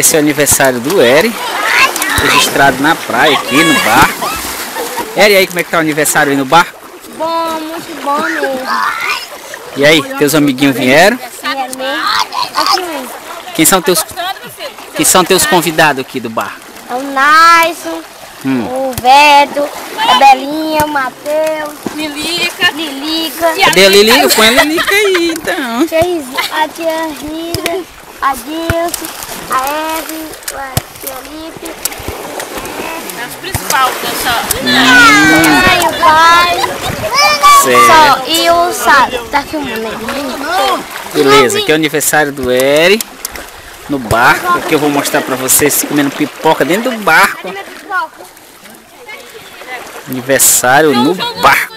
Esse é o aniversário do Eri. Registrado na praia aqui no barco. Eri, aí como é que tá o aniversário aí no barco? Bom, muito bom mesmo. E aí, teus amiguinhos vieram? Quem são teus, quem são teus convidados aqui do barco? É o Naison, Hum. o Vedo, a Belinha, o Matheus, Lilica. Lilica, Cadê a Lilica? Põe a Lilica aí, então. a tia Rita, a Dilce, a Eve, a tia Lipe, É os principais dessa. a mãe, o pai. Só, e o Sábio. Tá filmando aí? Beleza, aqui é o aniversário do Eri. No barco, aqui eu vou mostrar pra vocês comendo pipoca dentro do barco. Aniversário no barco.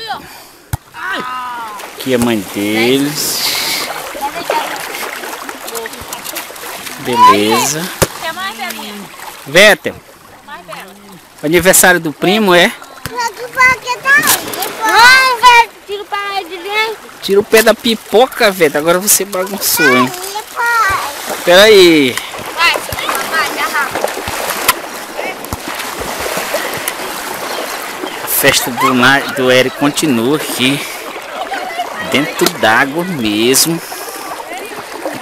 Aqui é a mãe deles. Beleza. Quer mais, Belinha? Mais bela. aniversário do primo é. Velho, tira o pé da pipoca, Vettel. Agora você bagunçou, hein? Pera aí. A festa do, do Eric continua aqui. Dentro d'água mesmo.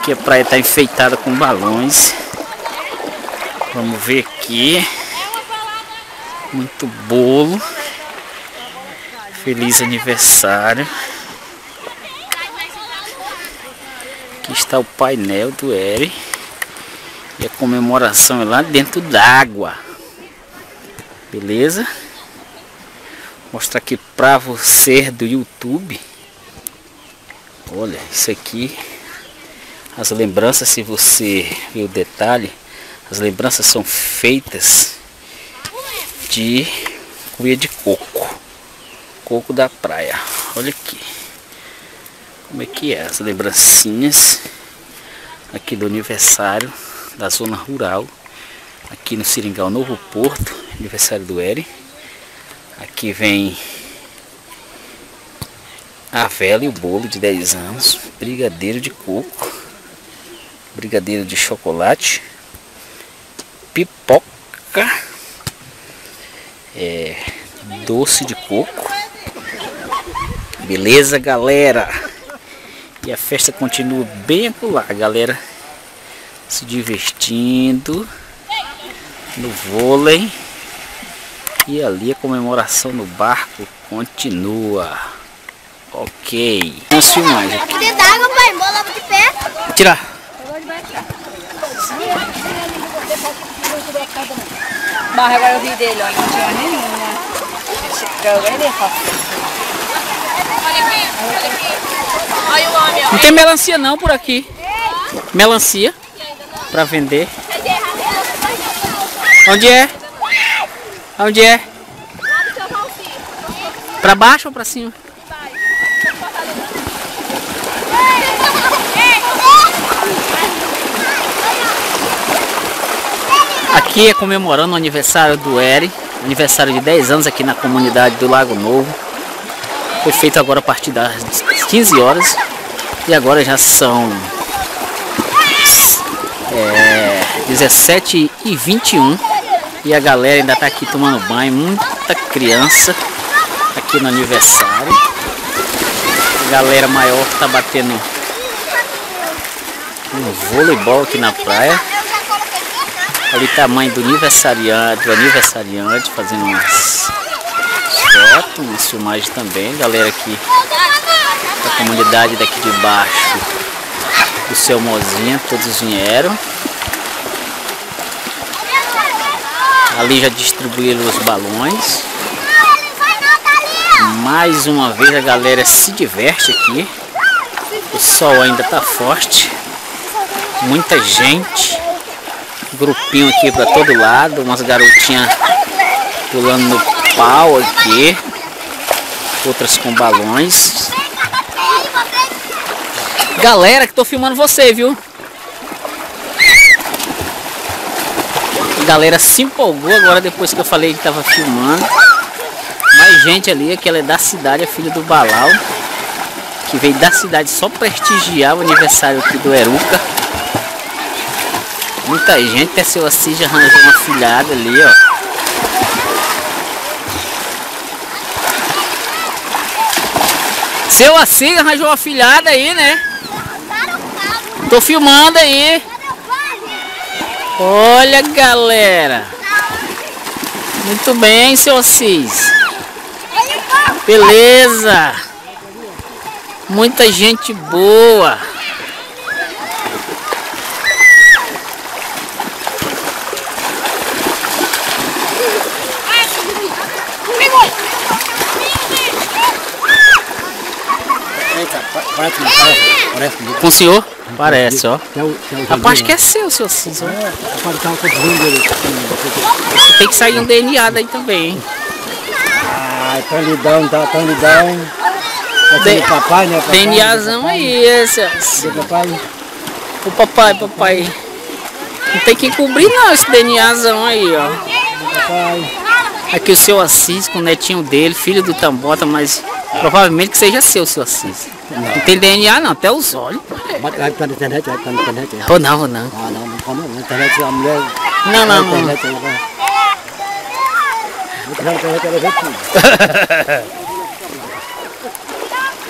Aqui a praia está enfeitada com balões. Vamos ver aqui. Muito bolo. Feliz aniversário. Aqui está o painel do Eric. E a comemoração é lá dentro d'água. Beleza? mostrar aqui pra você do YouTube. Olha, isso aqui. As lembranças, se você ver o detalhe, as lembranças são feitas de cuia de coco. Coco da praia. Olha aqui. Como é que é? As lembrancinhas aqui do aniversário da zona rural. Aqui no Seringal Novo Porto. Aniversário do Eri. Aqui vem a vela e o bolo de 10 anos, brigadeiro de coco, brigadeiro de chocolate, pipoca, é, doce de coco. Beleza, galera? E a festa continua bem acolá, a galera se divertindo no vôlei. E ali a comemoração no barco continua. Ok. Vamos filmar aqui. Pé. Tirar. Mas agora eu vi dele, ó. Não tinha. Esse frango aí ele é fácil. Olha aqui, olha aqui. Olha o homem, ó. Não tem melancia não por aqui. Melancia. Pra vender. Onde é? Onde é? Pra baixo ou pra cima? Aqui é comemorando o aniversário do Eri, aniversário de 10 anos aqui na comunidade do Lago Novo. Foi feito agora a partir das 15 horas e agora já são é, 17 e 21 e a galera ainda está aqui tomando banho, muita criança aqui no aniversário. A galera maior está batendo um voleibol aqui na praia. Ali tá a mãe do aniversariante, do aniversariante fazendo umas fotos, umas filmagens também. Galera aqui da comunidade daqui de baixo do seu mozinha, todos vieram. Ali já distribuíram os balões. Mais uma vez a galera se diverte aqui. O sol ainda tá forte. Muita gente. Grupinho aqui para todo lado. Umas garotinhas pulando no pau aqui. Outras com balões. Galera que tô filmando você, viu? A galera se empolgou agora depois que eu falei que tava filmando. Mais gente ali, que ela é da cidade, é filha do Balau. Que veio da cidade só prestigiar o aniversário aqui do Eruca. Muita gente, até seu Assis já arranjou uma filhada ali, ó. Seu Assis arranjou uma filhada aí, né? Tô filmando aí. Olha, galera. Muito bem, seu Assis. Beleza. Muita gente boa. Parece, parece. Com o senhor? Parece, ó. É é Rapaz, que é seu, seu. É, confundindo ele. Tem que sair um DNA daí também, hein? Ah, tão tá tão lidão. Tá De- papai, né? Papai, DNAzão papai, aí, esse. De papai. O papai, papai. Não tem que cobrir não esse DNAzão aí, ó. Papai. Aqui o seu Assis com o netinho dele, filho do Tambota, mas provavelmente que seja seu, seu Assis. Não tem DNA não, até os olhos. Mas aí tá na internet, aí tá na internet. Vou não, vou não. Ah, não, não come na internet, a mulher... Não, não, não. internet, aí vai. Na internet, ela vê tudo.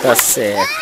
Tá certo.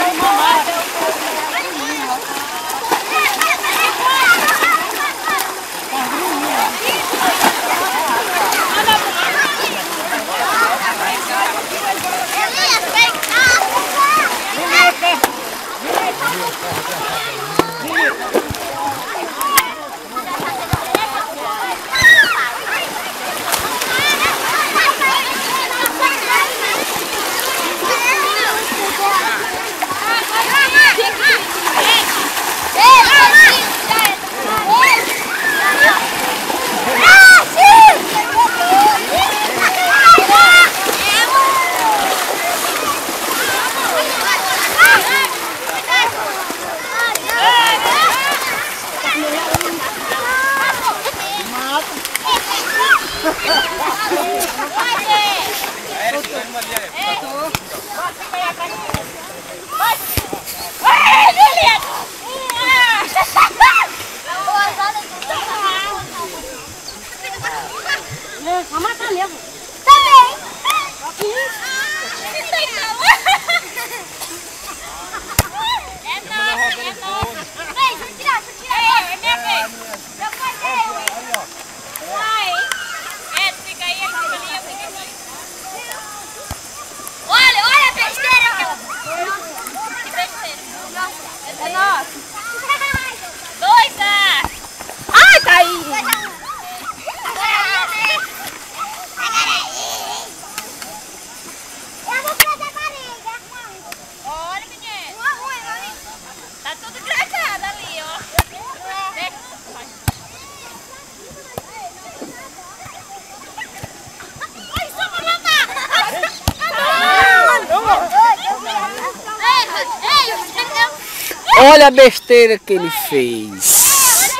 Olha a besteira que ele fez.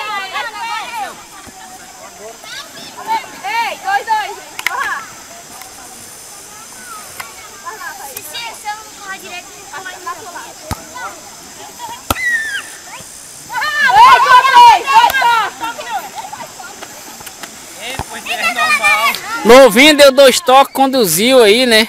Ei, dois, dois. Se, não correr direito, eu vou mais pro lado. Ei, dois, dois, Novinho deu dois toques, conduziu aí, né?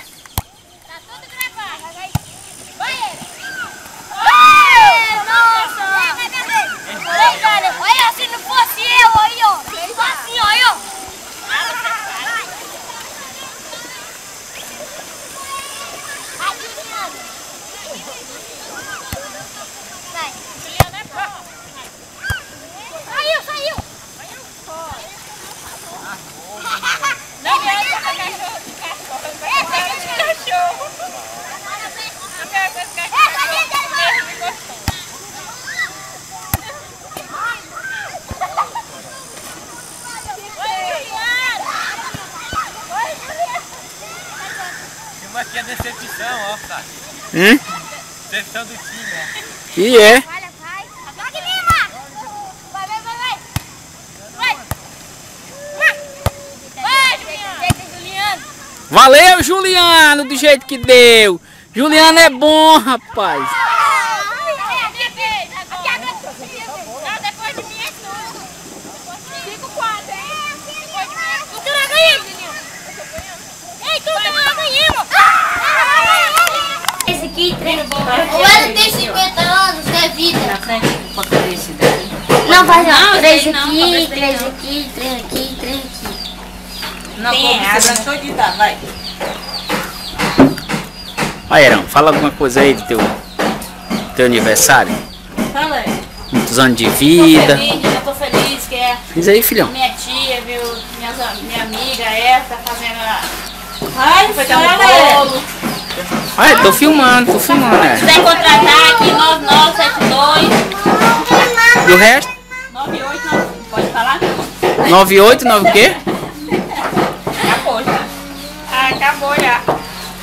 Hum? Do time, ó. E é. Vai, vai. Vai, Lima. Vai, vai, vai, vai. Vai. Vai, Juliano. Juliano. Valeu, Juliano, do jeito que deu. Juliano é bom, rapaz. Depois de mim é tu. Cinco, quatro. Depois de mim é tu. Tu não ganhamos, Ei, tu não ganhamos. Esse aqui, três. O Ela tem 50 anos, é vida. Não, faz não. Três aqui, três aqui, três aqui, três aqui. Não, Tem como asa. você não de vai. Vai, Erão, fala alguma coisa aí do teu, teu aniversário. Fala aí. Muitos anos de Tô vida. feliz, eu tô feliz que é Diz aí, filhão. minha tia, viu? Minhas, am- minha amiga essa fazendo a. Ai, foi um bolo. Olha, tô filmando, tô filmando, né? Se quiser contratar aqui, 9972 E o resto? 9895. Pode falar? 98, 9 o quê? Acabou já. Ah, acabou já.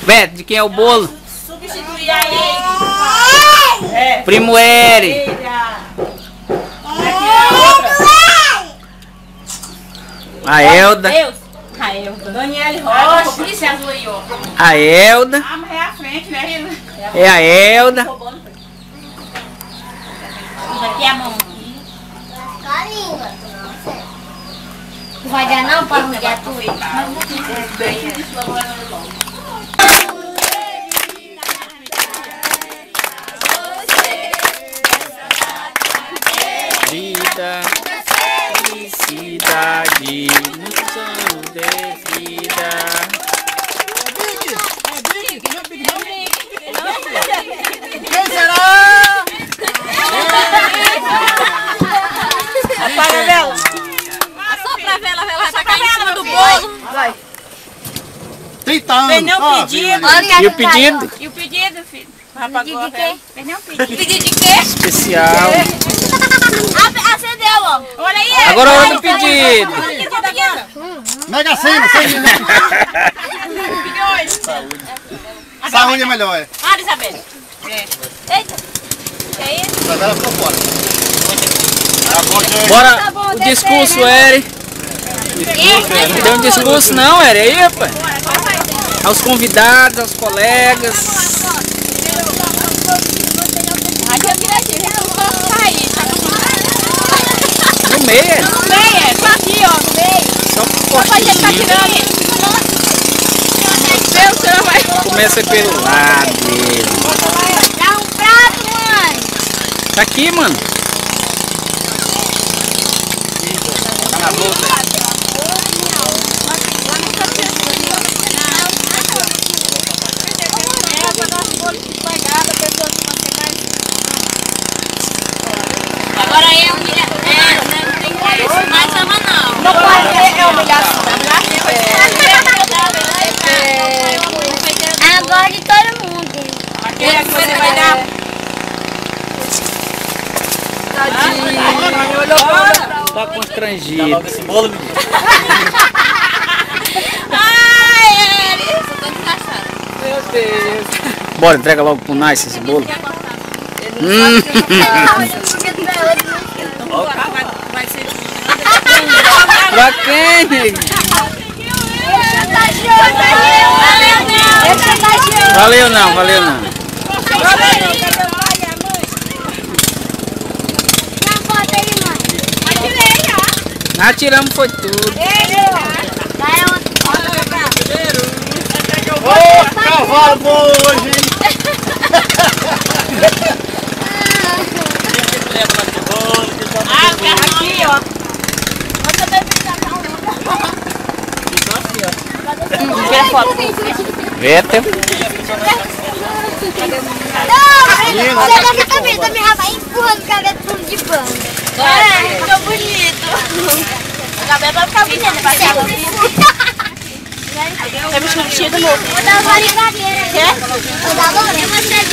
Beto, de quem é o bolo? Substituir a ele. É. Primo Eri. A Elda. A Elda. Daniele Rocha. A Elda. Ah, mas é a frente, né? É a Elda. Isso aqui é a mão. Não vai dar não pra arrugar tudo. Vida, felicidade, muitos anos de vida. Quem será? Apaga a vela. Assopra a vela, a vela vai tacar em cima do bolo. 30 anos. Fez nem o Ó, pedido. E o pedido? E o pedido, filho? A de quê? Fez nem o pedido. Pedido de quê? Especial. Acendeu, ó. Olha aí. Agora é hora do pedido. Mega Sena, 100 mil. Saúde é melhor, é. Ah, Elizabeth. Eita. Que isso? Mas ela ficou fora. Tá bom, gente. Bora o discurso, Eri. Não tem um discurso não, Eri. Aí, rapaz. Aos convidados, aos colegas. Aqui é sair. No meio, Eri. No meio, é. Só aqui, ó. No meio. Só um cortezinho. estar tirando. Meu, senhor vai. Começa pelo lado. Dá um prato, mãe. Tá aqui, mano. Agora é humilha... É, não tem que isso mais ama não. Não pode ter é humilhação. Agora de todo mundo. Aquele que você vai dar. Tadinho. Tá constrangido. Esse bolo, menino. Ai, Eri. Eu tô desgraçada. Meu Deus. Bora, entrega logo pro Nice esse bolo. Hum. Vai ser... quem, nego? Valeu não, valeu não. Não bota ele, mãe. Nós tiramos foi tudo. Ô, cavalo bom hoje, hein? Ah, o cara aqui, ó. Tira foto. Veta. Não, você tá com a cabeça, me vai empurrando cabeça de pano. É, ficou bonito. A cabelo vai ficar bonita, vai ficar bonita. Quer vestir um vestido novo? Vou dar uma brincadeira. Quer? Vou dar uma brincadeira.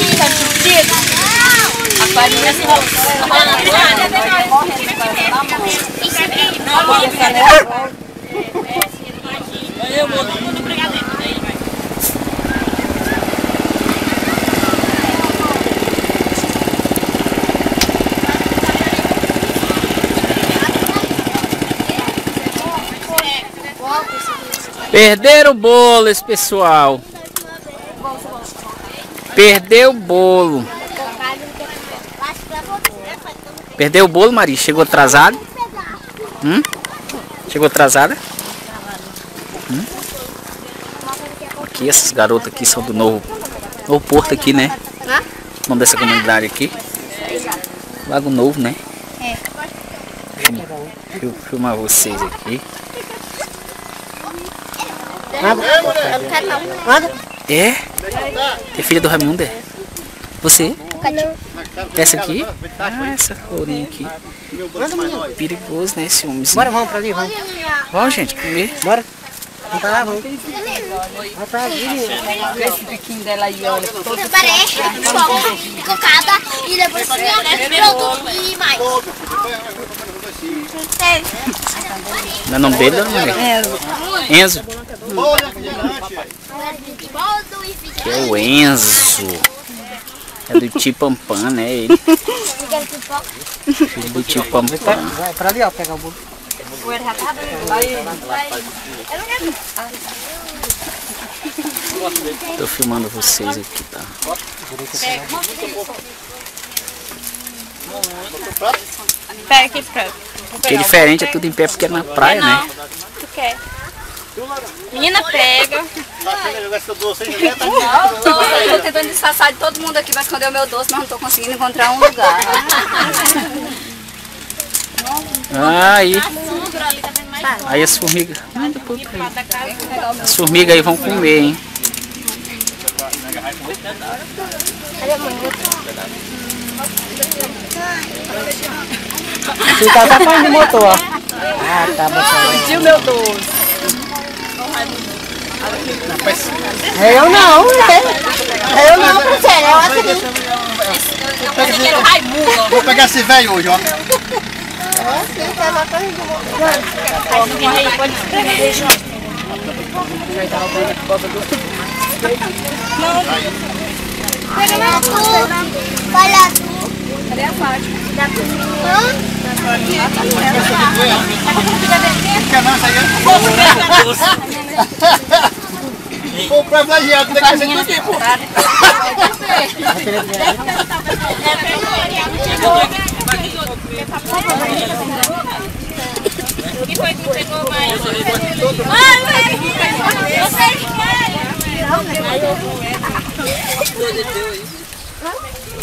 A farinha se Tá falando a toalha? Isso aqui. Não. Eu vou Perderam o bolo esse pessoal. Perdeu o bolo. Perdeu o bolo, Maria? Chegou atrasado? Hum? Chegou atrasada? Hum? Aqui, essas garotas aqui são do novo, novo Porto aqui, né? O nome dessa comunidade aqui? Lago Novo, né? É. Filmar vocês aqui. É? É filha do Raimundo, é? Você? Essa aqui? Ah, essa florinha aqui. Perigoso, né, esse homem? Bora, vamos pra ali, vamos. Vamos, gente, comer. Bora. Vamos pra lá, vamos. Vamos pra ali. Olha esse biquinho dela aí, olha. Parece cocada e depois produto e mais. Não é nome dele, não é? Enzo. Que é o Enzo. É do tio Pampam, né? Ele. Filho do tio Pampam. Vai pra ali, ó, pegar o bolo. Tô filmando vocês aqui, tá? Pega aqui pra Porque é diferente, é tudo em pé porque é na praia, né? Tu quer? Menina, pega. Eu tô tentando disfarçar de todo mundo aqui pra esconder o meu doce, mas não tô conseguindo encontrar um lugar. Aí. Aí as formigas. Aí. As formigas aí vão comer, hein? Você tá só falando de motor, ó. Ah, tá bom. Pediu meu doce. É eu não, é. É eu não. Sério, eu acho que Vou pegar esse velho hoje, ó. Olha tu, olha. Cadê a Fátima? Não, essa aí é? Pô, privilegiado, tem que ser tudo aqui, pô.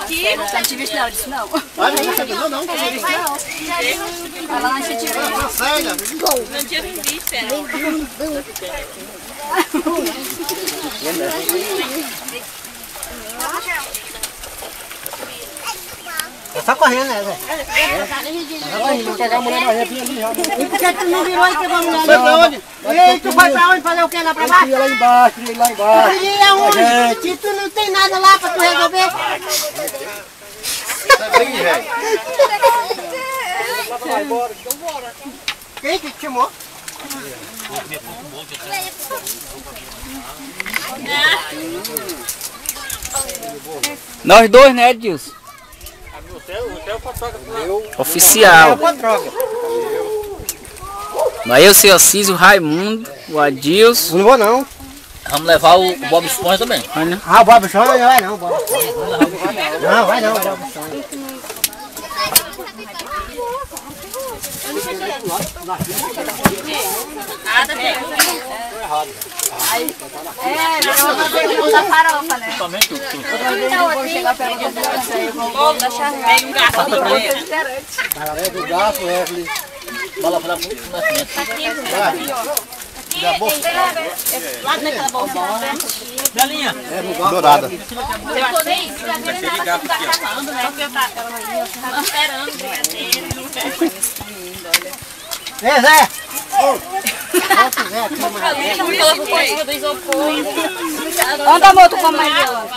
Aqui, não tá não, não. Não, não, não, não. Vai lá na gente ver. Sai, né? Tá só correndo, né? Tá correndo, vou pegar a mulher na rede ali, já. E por que tu não virou aí que a mulher Foi pra onde? Ei, tu foi pra onde fazer o que lá pra baixo? Eu lá embaixo, queria ir lá embaixo. Queria ir aonde? Se tu não tem nada lá pra tu resolver. Sai bem, velho. Quem que te chamou? Nós dois, né, Edilson? Oficial. Droga. Aí eu, o seu Assis, o Raimundo, o Adilson. Não vou não. Vamos levar o Bob Esponja também. Vai? Ah, o Bob Chão não vai não, Bob. Não, vai não, Chão. É, pergunta da farofa, né? Então, vou chegar perto do vou vou deixar Pega um garfo do. É do gato, Wesley. Bola pra muito no nascimento. Lá naquela bolsa. Galinha. Dourada. Ei, Zé. Onde a moto com mais dela?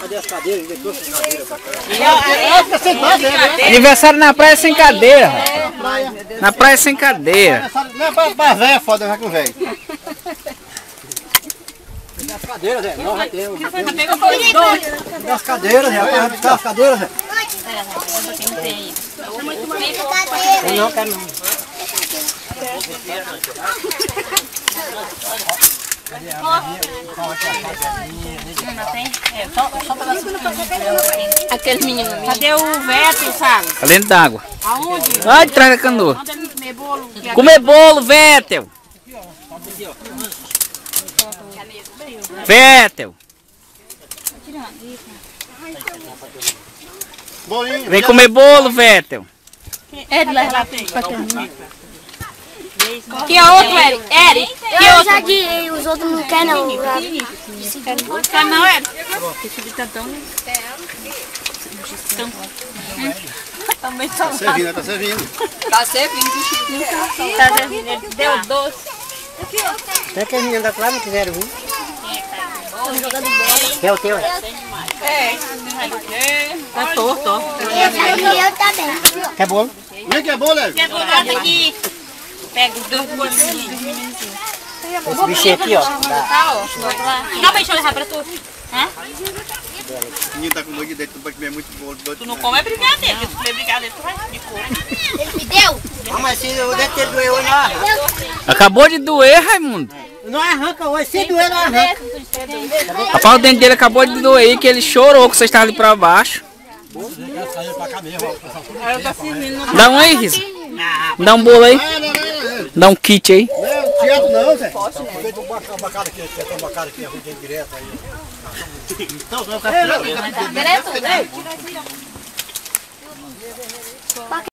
Cadê as cadeiras? Ele trouxe as cadeiras pra cá. Fica sentado? Aniversário na praia sem cadeira. Na praia sem cadeira. Não é pra, pra velho, é foda, já com velho. Cadê as cadeiras, Zé? Não, já temos. Cadê as cadeiras, Zé? Buscar as cadeiras, Zé? Eu não quero não. Aquele menino ali. Cadê o Veto, sabe? Tá dentro d'água. Aonde? Vai de trás da canoa. Bolo? Comer bolo, Vettel. Vettel. Bolinho. Vem comer bolo, Vettel. É, leva lá pra Que é outro, Eric? Eric? Eu já guiei, os outros não querem não. Quer não, Eric? Também só Servindo, tá servindo. tá servindo. Tá servindo. Ele deu doce. Até que as meninas da classe não quiseram vir. Quer o teu, é? Tá torto, ó. Eu também. Quer bolo? Vem que é bom, Léo. Quer bolo aqui? Pega os dois bolinhos. Esse bichinho aqui, ó. Dá. Tá, ó. Pra deixa eu levar pra tu. O menino tá com dor de dentro, tu pode comer muito bolo. Tu não come é brigadeiro. Se tu comer brigadeiro, tu vai de cor. Ele me deu? Ah, mas se o dente hoje, não. Acabou de doer, Raimundo. Não arranca hoje. Se doer, não arranca. Rapaz, o dente dele acabou de doer, que ele chorou que você estava ali pra baixo. Dá um aí, Risa. Dá um bolo aí. Não, não, não, não. Dá um kit aí. Não, não, Zé. Feito um bacana aqui, tem um bacana aqui, arrudei direto aí. Não, não, quero tirar. Direto?